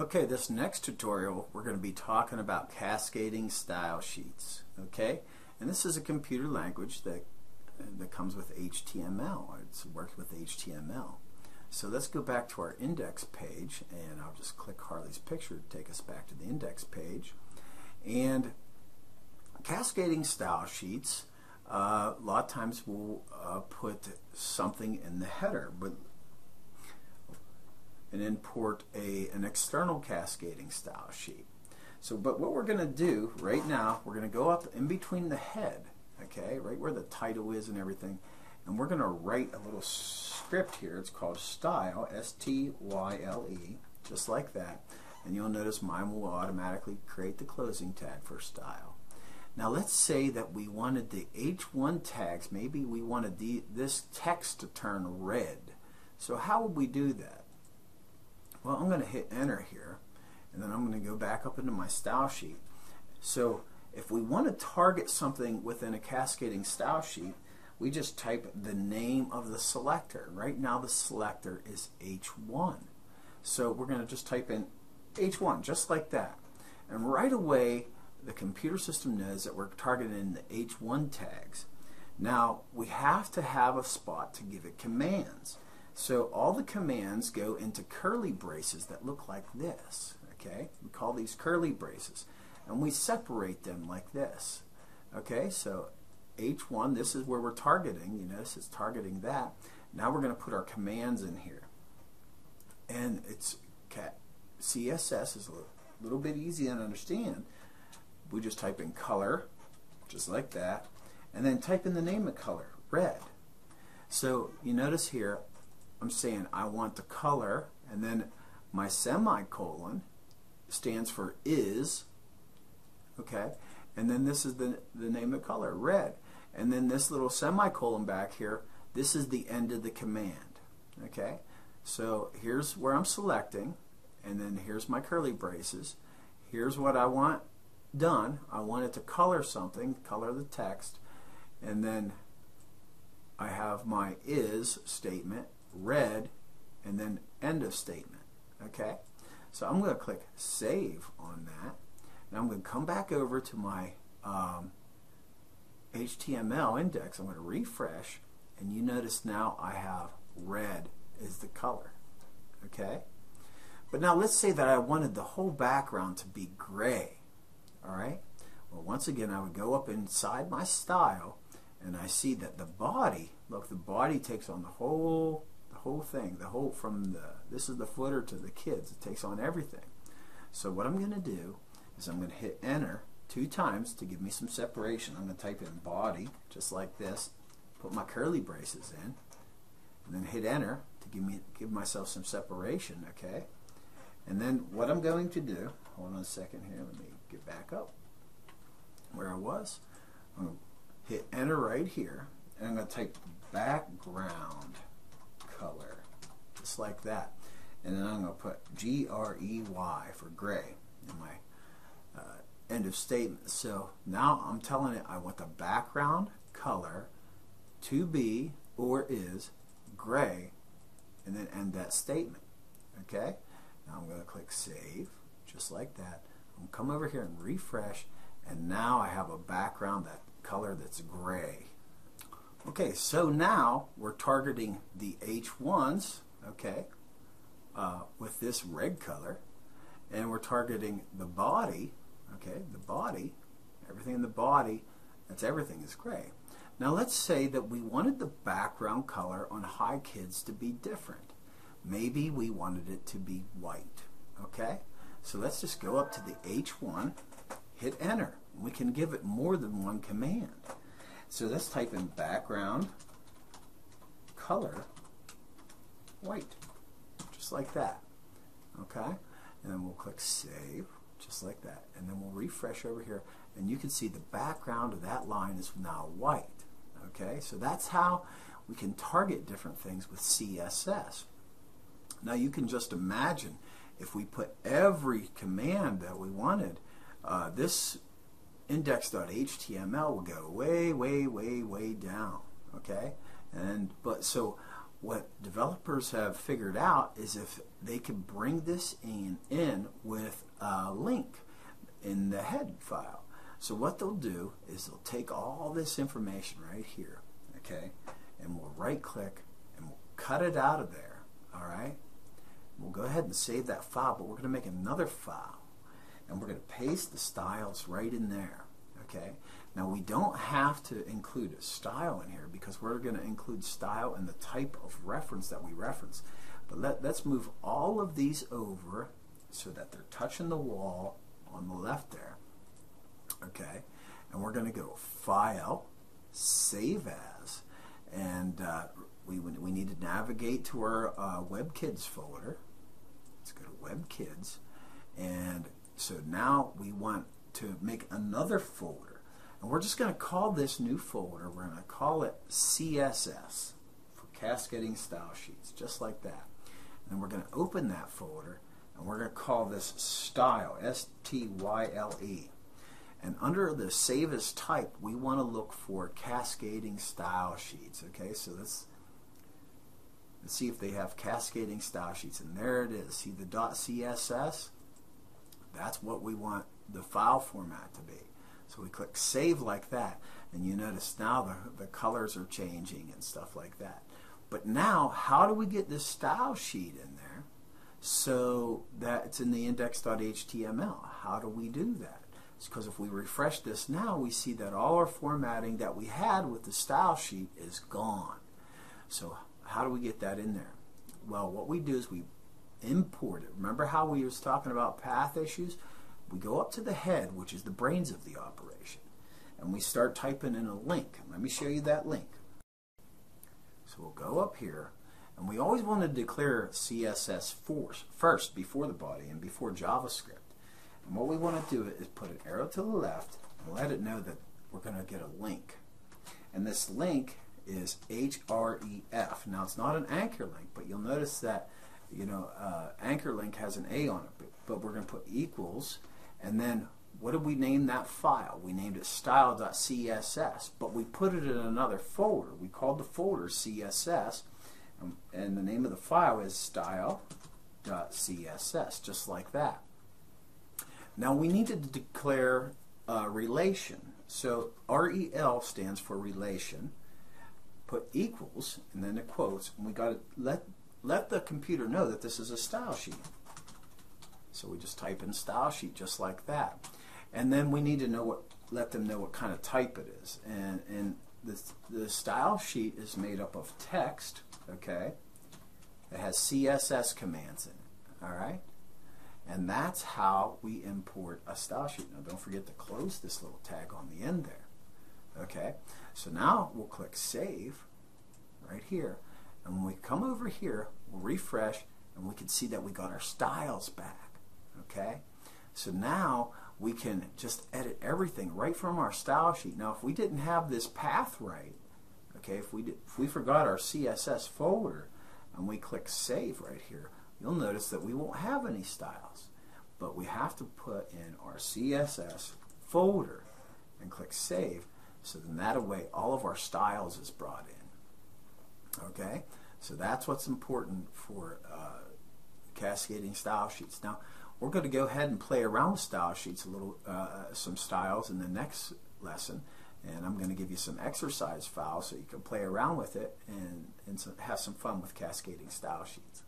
Okay, this next tutorial we're going to be talking about cascading style sheets. Okay, and this is a computer language that that comes with HTML. It's works with HTML. So let's go back to our index page, and I'll just click Harley's picture to take us back to the index page. And cascading style sheets, uh, a lot of times we'll uh, put something in the header, but and import a, an external cascading style sheet. So, but what we're going to do right now, we're going to go up in between the head, okay, right where the title is and everything, and we're going to write a little script here. It's called style, S-T-Y-L-E, just like that. And you'll notice mine will automatically create the closing tag for style. Now let's say that we wanted the H1 tags, maybe we wanted the, this text to turn red. So how would we do that? Well, I'm going to hit enter here and then I'm going to go back up into my style sheet. So if we want to target something within a cascading style sheet, we just type the name of the selector. Right now the selector is H1. So we're going to just type in H1 just like that. And right away the computer system knows that we're targeting the H1 tags. Now we have to have a spot to give it commands. So all the commands go into curly braces that look like this. Okay, we call these curly braces, and we separate them like this. Okay, so H1, this is where we're targeting. You notice it's targeting that. Now we're going to put our commands in here, and it's CSS is a little bit easy to understand. We just type in color, just like that, and then type in the name of color, red. So you notice here, I'm saying I want the color, and then my semicolon stands for is, okay, and then this is the, the name of color, red. And then this little semicolon back here, this is the end of the command, okay? So here's where I'm selecting, and then here's my curly braces. Here's what I want done. I want it to color something, color the text, and then I have my is statement, red, and then end of statement. Okay? So I'm going to click Save on that. And I'm going to come back over to my um, HTML index. I'm going to refresh. And you notice now I have red as the color. Okay? But now let's say that I wanted the whole background to be gray. Alright? Well, once again, I would go up inside my style and I see that the body, look, the body takes on the whole whole thing, the whole from the this is the footer to the kids. It takes on everything. So what I'm going to do is I'm going to hit enter two times to give me some separation. I'm going to type in body just like this, put my curly braces in, and then hit enter to give me give myself some separation. Okay, and then what I'm going to do. Hold on a second here. Let me get back up where I was. I'm going to hit enter right here, and I'm going to type background color, just like that. And then I'm going to put G-R-E-Y for gray in my uh, end of statement. So now I'm telling it I want the background color to be or is gray and then end that statement. Okay? Now I'm going to click Save, just like that. I'm going to come over here and refresh, and now I have a background that color that's gray. Okay, so now we're targeting the H1s, okay, uh, with this red color, and we're targeting the body, okay, the body, everything in the body, that's everything is gray. Now let's say that we wanted the background color on High Kids to be different. Maybe we wanted it to be white, okay? So let's just go up to the H1, hit enter. We can give it more than one command. So let's type in background color white, just like that. Okay? And then we'll click save, just like that. And then we'll refresh over here, and you can see the background of that line is now white. Okay? So that's how we can target different things with CSS. Now you can just imagine if we put every command that we wanted, uh, this index.html will go way, way, way, way down. Okay, and but so what developers have figured out is if they can bring this in, in with a link in the head file. So what they'll do is they'll take all this information right here, okay, and we'll right click and we'll cut it out of there, all right? We'll go ahead and save that file, but we're going to make another file and we're going to paste the styles right in there, okay? Now we don't have to include a style in here because we're going to include style and the type of reference that we reference. But let, let's move all of these over so that they're touching the wall on the left there okay? And we're going to go File, Save As, and uh, we, we need to navigate to our uh, WebKids folder. Let's go to WebKids, and so now we want to make another folder. And we're just going to call this new folder, we're going to call it CSS, for Cascading Style Sheets, just like that. And we're going to open that folder, and we're going to call this Style, S-T-Y-L-E. And under the save as type, we want to look for cascading style sheets. Okay, so let's, let's see if they have cascading style sheets. And there it is. See the .css? That's what we want the file format to be. So we click save like that. And you notice now the, the colors are changing and stuff like that. But now, how do we get this style sheet in there so that it's in the index.html? How do we do that? because if we refresh this now, we see that all our formatting that we had with the style sheet is gone. So how do we get that in there? Well, what we do is we import it. Remember how we was talking about path issues? We go up to the head, which is the brains of the operation, and we start typing in a link. Let me show you that link. So we'll go up here, and we always want to declare CSS first before the body and before JavaScript. And what we want to do is put an arrow to the left and let it know that we're going to get a link. And this link is href. Now it's not an anchor link, but you'll notice that you know uh, anchor link has an A on it, but, but we're going to put equals, and then what did we name that file? We named it style.css, but we put it in another folder. We called the folder CSS, and, and the name of the file is style.css, just like that. Now we need to declare a relation. So REL stands for relation. Put equals and then the quotes, and we got to let let the computer know that this is a style sheet. So we just type in style sheet just like that, and then we need to know what let them know what kind of type it is. And and the the style sheet is made up of text. Okay, it has CSS commands in it. All right. And that's how we import a style sheet. Now don't forget to close this little tag on the end there. Okay, so now we'll click Save right here. And when we come over here, we'll refresh and we can see that we got our styles back. Okay, so now we can just edit everything right from our style sheet. Now if we didn't have this path right, okay, if we, did, if we forgot our CSS folder and we click Save right here, you'll notice that we won't have any styles. But we have to put in our CSS folder and click Save. So then that way all of our styles is brought in. Okay? So that's what's important for uh, cascading style sheets. Now, we're going to go ahead and play around with style sheets a little, uh, some styles in the next lesson. And I'm going to give you some exercise files so you can play around with it and, and have some fun with cascading style sheets.